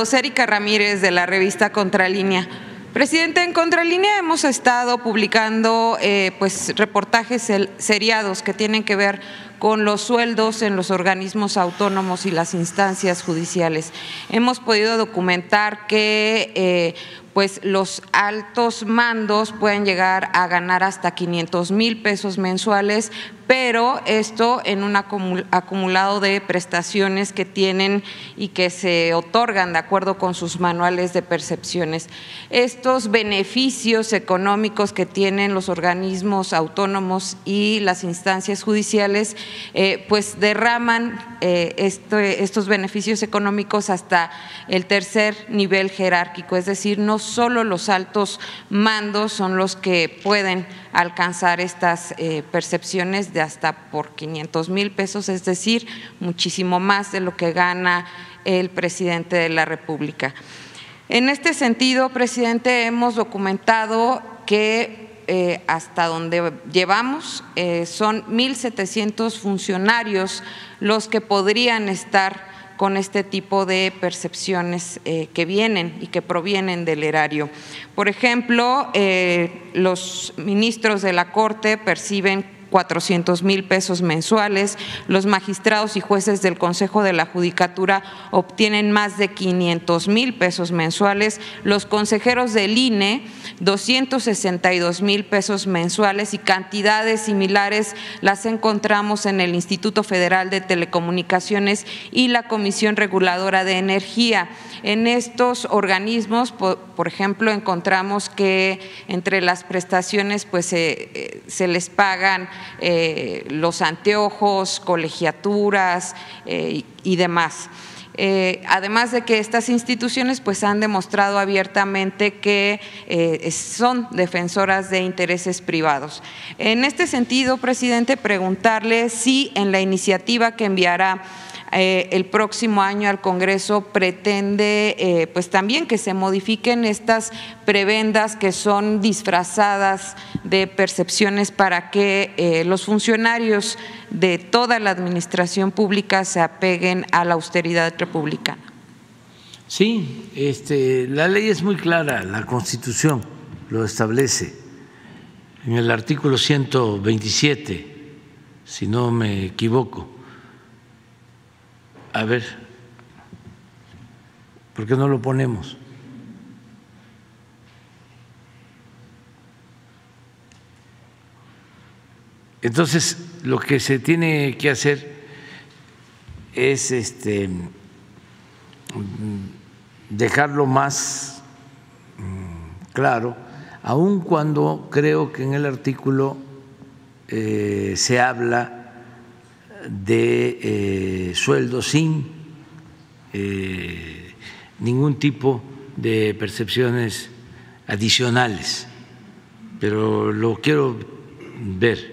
Erika Ramírez de la revista Contralínea. Presidente, en Contralínea hemos estado publicando eh, pues, reportajes seriados que tienen que ver con los sueldos en los organismos autónomos y las instancias judiciales. Hemos podido documentar que eh, pues los altos mandos pueden llegar a ganar hasta 500 mil pesos mensuales, pero esto en un acumulado de prestaciones que tienen y que se otorgan de acuerdo con sus manuales de percepciones. Estos beneficios económicos que tienen los organismos autónomos y las instancias judiciales, eh, pues derraman eh, estos beneficios económicos hasta el tercer nivel jerárquico, es decir, no solo los altos mandos son los que pueden alcanzar estas eh, percepciones de hasta por 500 mil pesos, es decir, muchísimo más de lo que gana el presidente de la República. En este sentido, presidente, hemos documentado que eh, hasta donde llevamos eh, son 1.700 funcionarios los que podrían estar con este tipo de percepciones eh, que vienen y que provienen del erario. Por ejemplo, eh, los ministros de la Corte perciben 400 mil pesos mensuales. Los magistrados y jueces del Consejo de la Judicatura obtienen más de 500 mil pesos mensuales. Los consejeros del INE, 262 mil pesos mensuales y cantidades similares las encontramos en el Instituto Federal de Telecomunicaciones y la Comisión Reguladora de Energía. En estos organismos, por, ejemplo, encontramos que entre las prestaciones pues se eh, les pagan eh, los anteojos, colegiaturas eh, y demás. Eh, además de que estas instituciones pues han demostrado abiertamente que son defensoras de intereses privados. En este sentido, presidente, preguntarle si en la iniciativa que enviará eh, el próximo año al Congreso pretende eh, pues también que se modifiquen estas prebendas que son disfrazadas de percepciones para que eh, los funcionarios de toda la administración pública se apeguen a la austeridad republicana. Sí, este, la ley es muy clara, la Constitución lo establece en el artículo 127, si no me equivoco a ver, ¿por qué no lo ponemos? Entonces, lo que se tiene que hacer es este, dejarlo más mm, claro, aun cuando creo que en el artículo eh, se habla de eh, sueldo sin eh, ningún tipo de percepciones adicionales, pero lo quiero ver.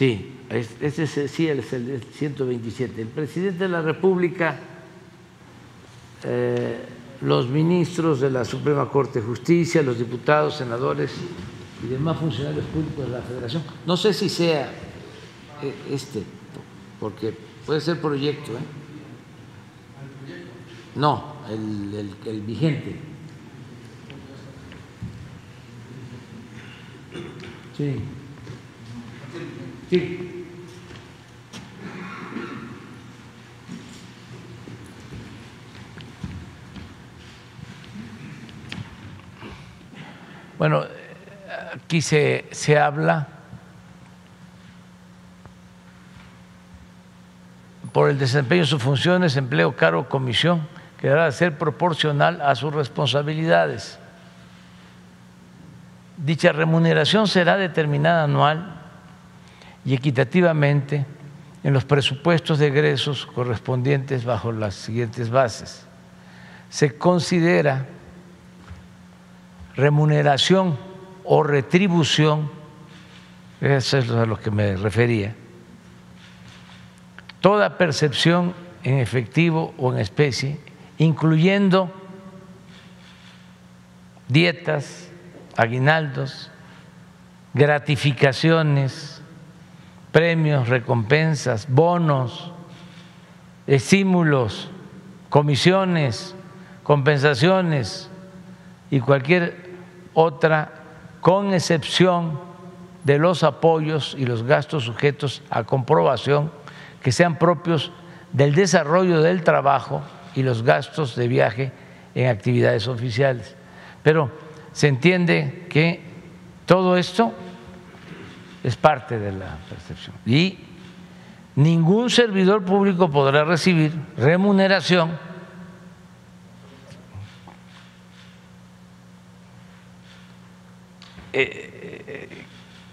Sí, ese es, sí es el 127. El presidente de la República, eh, los ministros de la Suprema Corte de Justicia, los diputados, senadores y demás funcionarios públicos de la Federación. No sé si sea eh, este, porque puede ser proyecto. ¿eh? No, el, el vigente. Sí. Sí. Bueno, aquí se, se habla por el desempeño de sus funciones, empleo, cargo, comisión, que deberá ser proporcional a sus responsabilidades. Dicha remuneración será determinada anual y equitativamente en los presupuestos de egresos correspondientes bajo las siguientes bases. Se considera remuneración o retribución, eso es a lo que me refería, toda percepción en efectivo o en especie, incluyendo dietas, aguinaldos, gratificaciones, premios, recompensas, bonos, estímulos, comisiones, compensaciones y cualquier otra, con excepción de los apoyos y los gastos sujetos a comprobación que sean propios del desarrollo del trabajo y los gastos de viaje en actividades oficiales. Pero se entiende que todo esto es parte de la percepción. Y ningún servidor público podrá recibir remuneración eh,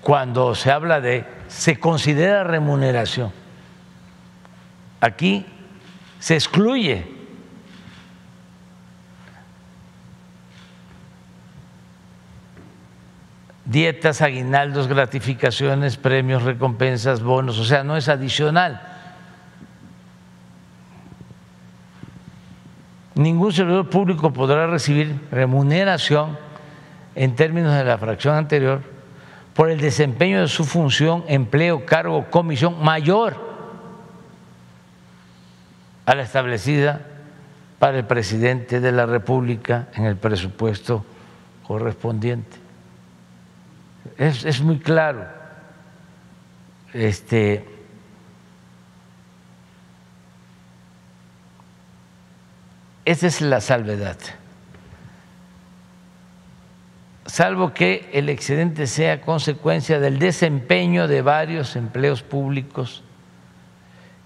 cuando se habla de se considera remuneración. Aquí se excluye dietas, aguinaldos, gratificaciones, premios, recompensas, bonos, o sea, no es adicional. Ningún servidor público podrá recibir remuneración en términos de la fracción anterior por el desempeño de su función, empleo, cargo, comisión mayor a la establecida para el presidente de la República en el presupuesto correspondiente es, es muy claro. Este, esa es la salvedad. Salvo que el excedente sea consecuencia del desempeño de varios empleos públicos,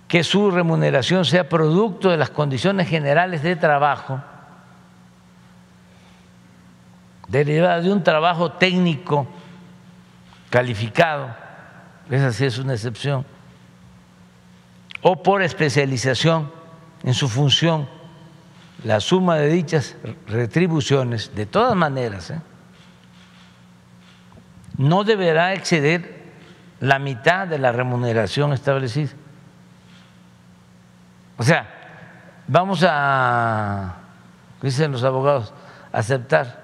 que su remuneración sea producto de las condiciones generales de trabajo, derivada de un trabajo técnico calificado, esa sí es una excepción, o por especialización en su función, la suma de dichas retribuciones, de todas maneras, ¿eh? no deberá exceder la mitad de la remuneración establecida. O sea, vamos a, dicen los abogados, aceptar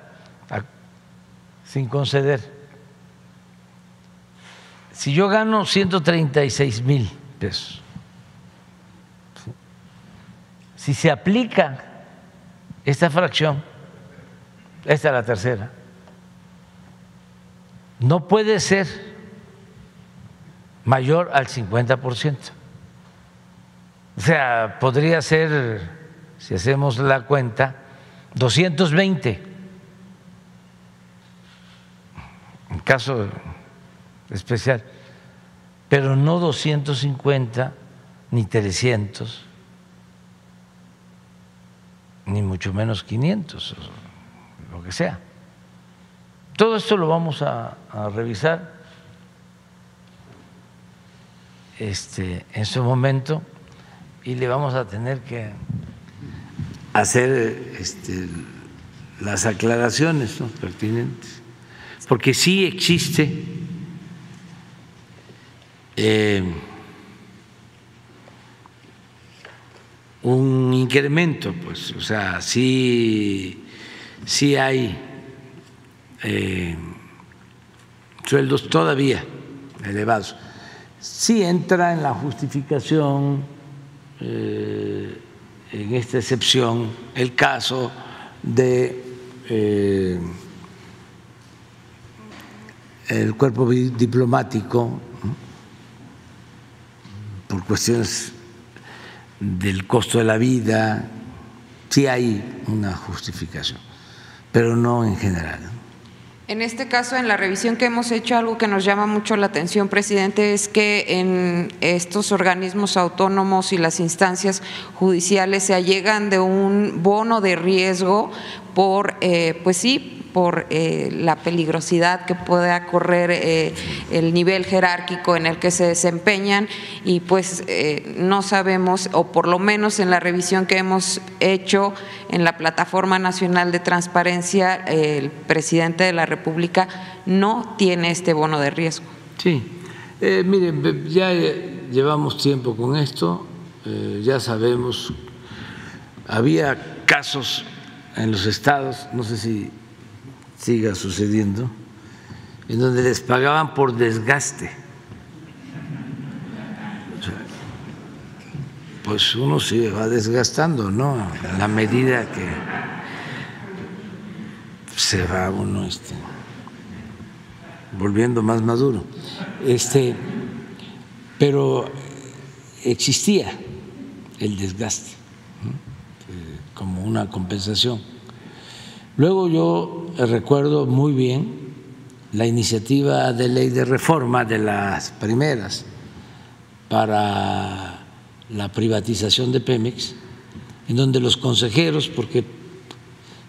sin conceder si yo gano 136 mil pesos, si se aplica esta fracción, esta es la tercera, no puede ser mayor al 50%. O sea, podría ser, si hacemos la cuenta, 220. En caso especial, pero no 250 ni 300, ni mucho menos 500, lo que sea. Todo esto lo vamos a, revisar este, en su momento y le vamos a tener que hacer este, las aclaraciones pertinentes, porque sí existe eh, un incremento, pues, o sea, sí, hay eh, sueldos todavía elevados. Sí entra en la justificación, eh, en esta excepción, el caso de el cuerpo diplomático por cuestiones del costo de la vida, sí hay una justificación, pero no en general. En este caso, en la revisión que hemos hecho, algo que nos llama mucho la atención, presidente, es que en estos organismos autónomos y las instancias judiciales se allegan de un bono de riesgo por, eh, pues sí, por eh, la peligrosidad que pueda correr eh, el nivel jerárquico en el que se desempeñan. Y pues eh, no sabemos, o por lo menos en la revisión que hemos hecho en la Plataforma Nacional de Transparencia, el presidente de la República no tiene este bono de riesgo. Sí, miren, ya llevamos tiempo con esto, ya sabemos, había casos en los estados, no sé si siga sucediendo, en donde les pagaban por desgaste. Pues uno se va desgastando, ¿no? En la medida que se va uno este, volviendo más maduro. Este, pero existía el desgaste como una compensación. Luego yo recuerdo muy bien la iniciativa de ley de reforma de las primeras para la privatización de Pemex, en donde los consejeros, porque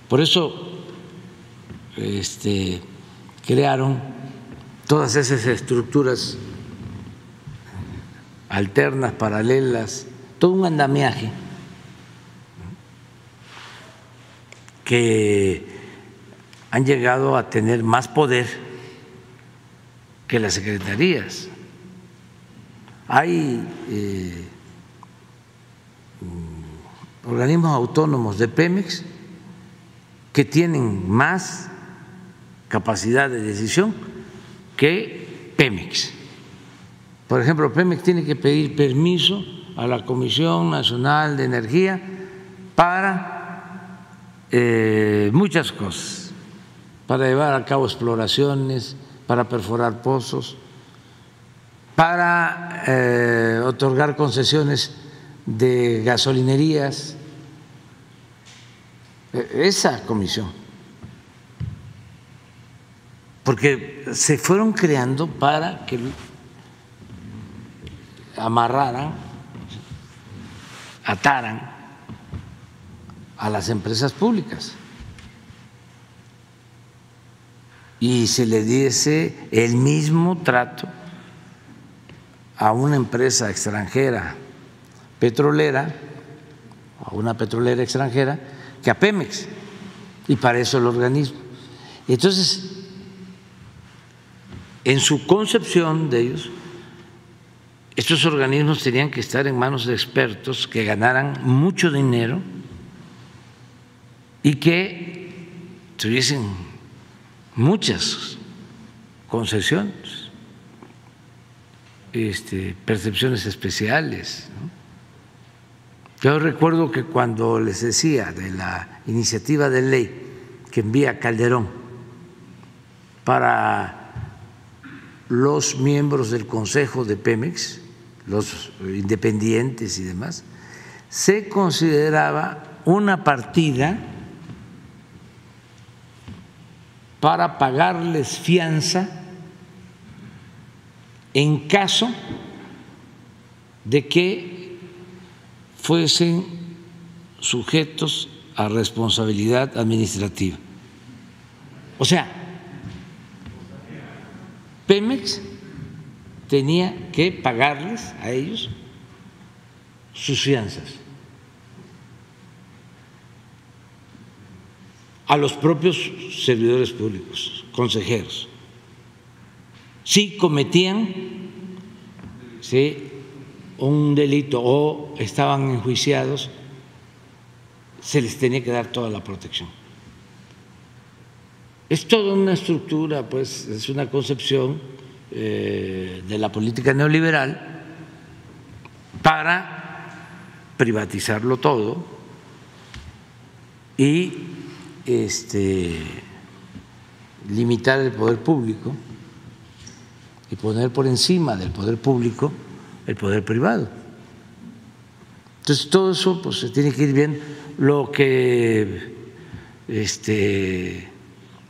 por eso este, crearon todas esas estructuras alternas, paralelas, todo un andamiaje que han llegado a tener más poder que las secretarías. Hay eh, organismos autónomos de Pemex que tienen más capacidad de decisión que Pemex. Por ejemplo, Pemex tiene que pedir permiso a la Comisión Nacional de Energía para eh, muchas cosas, para llevar a cabo exploraciones, para perforar pozos, para eh, otorgar concesiones de gasolinerías, e, esa comisión, porque se fueron creando para que amarraran, ataran a las empresas públicas y se le diese el mismo trato a una empresa extranjera petrolera, a una petrolera extranjera, que a Pemex, y para eso el organismo. Entonces, en su concepción de ellos, estos organismos tenían que estar en manos de expertos que ganaran mucho dinero y que tuviesen muchas concesiones, este, percepciones especiales. Yo recuerdo que cuando les decía de la iniciativa de ley que envía Calderón para los miembros del Consejo de Pemex, los independientes y demás, se consideraba una partida para pagarles fianza en caso de que fuesen sujetos a responsabilidad administrativa. O sea, Pemex tenía que pagarles a ellos sus fianzas, a los propios servidores públicos, consejeros. Si cometían un delito o estaban enjuiciados, se les tenía que dar toda la protección. Es toda una estructura, pues es una concepción eh, de la política neoliberal para privatizarlo todo y este, limitar el poder público y poner por encima del poder público el poder privado. Entonces todo eso pues, tiene que ir bien. Lo que este,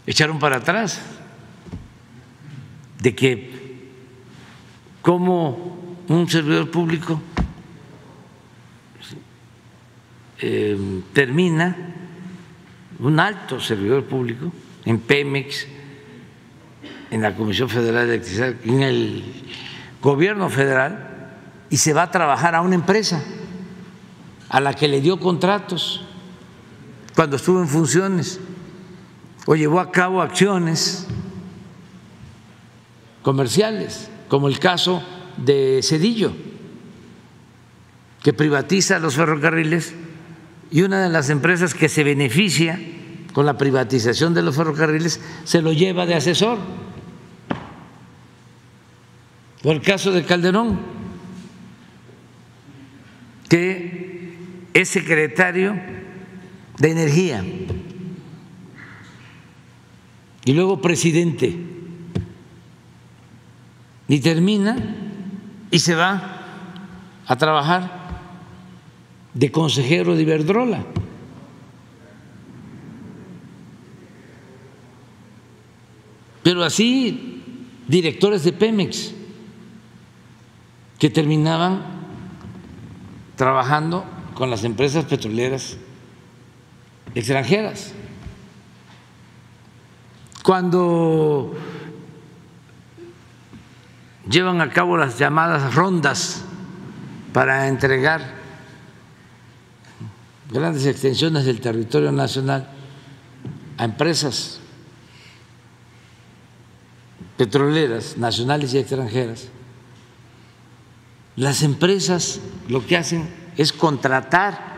echaron para atrás de que como un servidor público eh, termina, un alto servidor público, en Pemex, en la Comisión Federal de Electricidad, en el gobierno federal, y se va a trabajar a una empresa a la que le dio contratos cuando estuvo en funciones o llevó a cabo acciones comerciales, como el caso de Cedillo, que privatiza los ferrocarriles y una de las empresas que se beneficia con la privatización de los ferrocarriles se lo lleva de asesor. Por el caso de Calderón, que es secretario de Energía y luego presidente, y termina y se va a trabajar de consejero de Iberdrola. Pero así directores de Pemex que terminaban trabajando con las empresas petroleras extranjeras. Cuando llevan a cabo las llamadas rondas para entregar grandes extensiones del territorio nacional a empresas petroleras nacionales y extranjeras, las empresas lo que hacen es contratar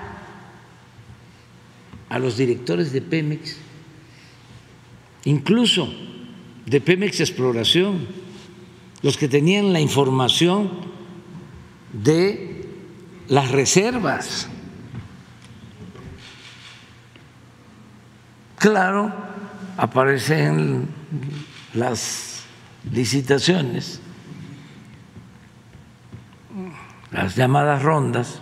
a los directores de Pemex, incluso de Pemex Exploración, los que tenían la información de las reservas. Claro, aparecen las licitaciones, las llamadas rondas,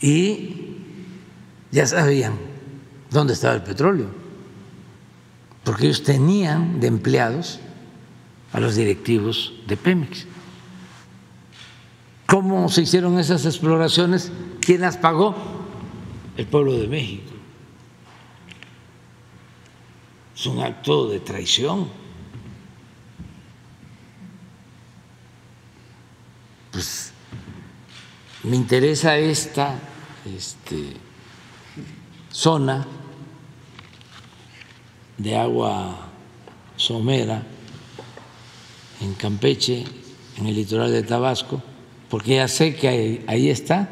y ya sabían dónde estaba el petróleo, porque ellos tenían de empleados a los directivos de Pemex. ¿Cómo se hicieron esas exploraciones? ¿Quién las pagó? El pueblo de México. Es un acto de traición. Pues me interesa esta este, zona de agua somera en Campeche, en el litoral de Tabasco, porque ya sé que ahí, está,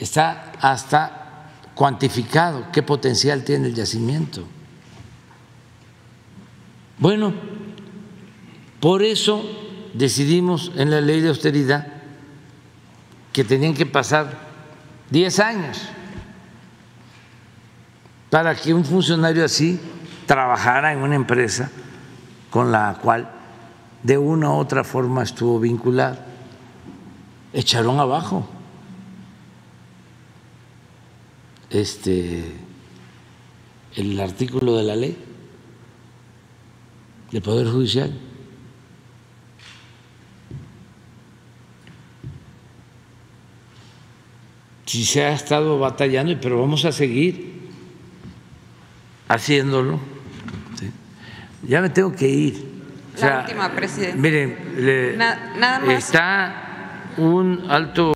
está hasta cuantificado qué potencial tiene el yacimiento. Bueno, por eso decidimos en la ley de austeridad que tenían que pasar 10 años para que un funcionario así trabajara en una empresa con la cual de una u otra forma estuvo vinculado. Echaron abajo este el artículo de la ley del Poder Judicial. Si se ha estado batallando, pero vamos a seguir haciéndolo ya me tengo que ir. La última, presidente. Miren, nada más. está un alto